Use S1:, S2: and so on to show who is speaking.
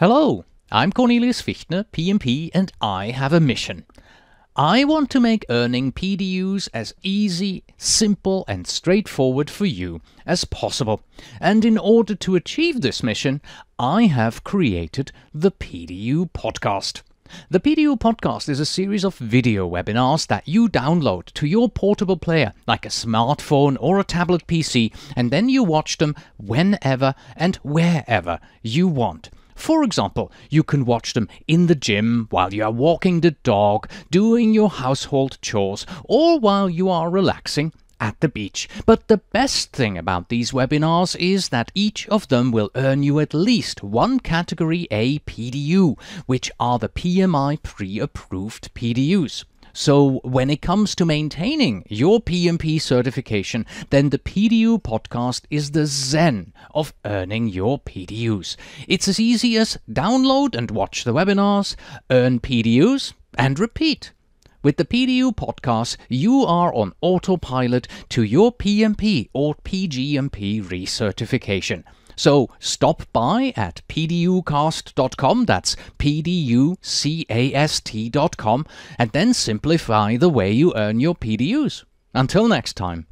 S1: Hello, I'm Cornelius Fichtner, PMP, and I have a mission. I want to make earning PDUs as easy, simple, and straightforward for you as possible. And in order to achieve this mission, I have created the PDU Podcast. The PDU Podcast is a series of video webinars that you download to your portable player, like a smartphone or a tablet PC, and then you watch them whenever and wherever you want. For example, you can watch them in the gym while you are walking the dog, doing your household chores, or while you are relaxing at the beach. But the best thing about these webinars is that each of them will earn you at least one Category A PDU, which are the PMI pre approved PDUs. So, when it comes to maintaining your PMP certification, then the PDU podcast is the zen of earning your PDUs. It's as easy as download and watch the webinars, earn PDUs, and repeat. With the PDU podcast, you are on autopilot to your PMP or PGMP recertification. So stop by at pducast.com, that's pducast.com, and then simplify the way you earn your PDUs. Until next time.